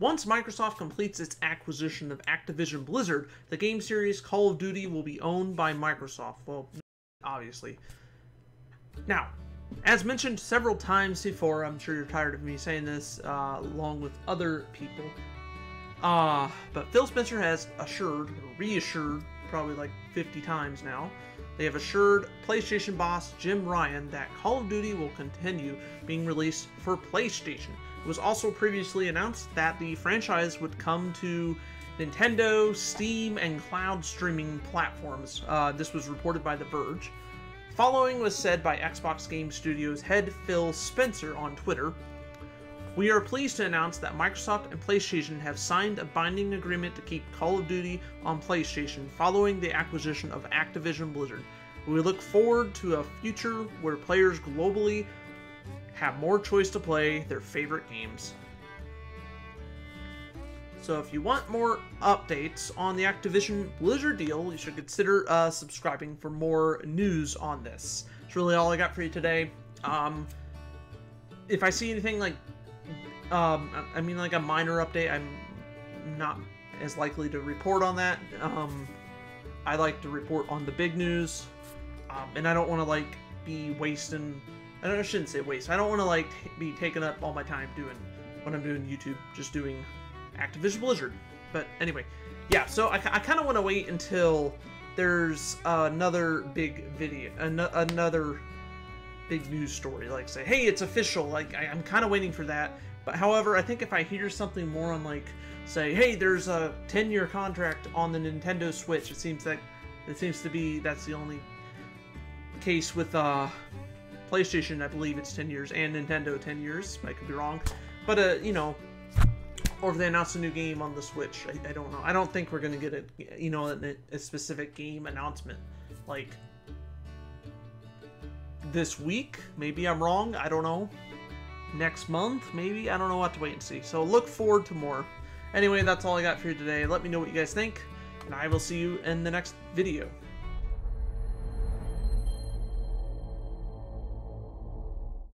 Once Microsoft completes its acquisition of Activision Blizzard, the game series Call of Duty will be owned by Microsoft. Well, obviously. Now, as mentioned several times before, I'm sure you're tired of me saying this, uh, along with other people. Uh, but Phil Spencer has assured, reassured, probably like 50 times now, they have assured PlayStation boss Jim Ryan that Call of Duty will continue being released for PlayStation. It was also previously announced that the franchise would come to Nintendo, Steam, and cloud streaming platforms. Uh, this was reported by The Verge. Following was said by Xbox Game Studios head Phil Spencer on Twitter. We are pleased to announce that Microsoft and PlayStation have signed a binding agreement to keep Call of Duty on PlayStation following the acquisition of Activision Blizzard. We look forward to a future where players globally have more choice to play their favorite games. So if you want more updates on the Activision Blizzard deal, you should consider uh, subscribing for more news on this. That's really all I got for you today. Um, if I see anything like, um, I mean like a minor update, I'm not as likely to report on that. Um, I like to report on the big news, um, and I don't want to like be wasting. I don't. I shouldn't say waste. I don't want to like be taking up all my time doing when I'm doing YouTube, just doing Activision Blizzard. But anyway, yeah. So I, I kind of want to wait until there's another big video, an- another big news story. Like say, hey, it's official. Like I, I'm kind of waiting for that. But however, I think if I hear something more on like, say, hey, there's a 10-year contract on the Nintendo Switch, it seems that it seems to be that's the only case with uh, PlayStation. I believe it's 10 years, and Nintendo 10 years. I could be wrong, but uh, you know, or if they announce a new game on the Switch, I, I don't know. I don't think we're gonna get a you know a, a specific game announcement like this week. Maybe I'm wrong. I don't know next month, maybe? I don't know what to wait and see. So look forward to more. Anyway, that's all I got for you today. Let me know what you guys think, and I will see you in the next video.